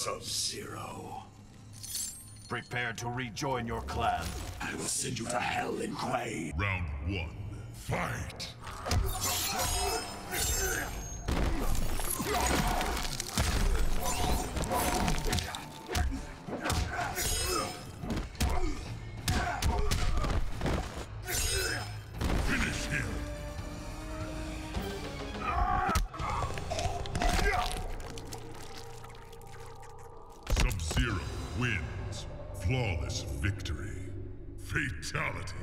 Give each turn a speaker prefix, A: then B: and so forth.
A: Sub-Zero.
B: Prepare to rejoin your clan.
A: I will send you to hell, Lin Kuei.
C: Round one. Fight! Sub-Zero wins. Flawless victory. Fatality.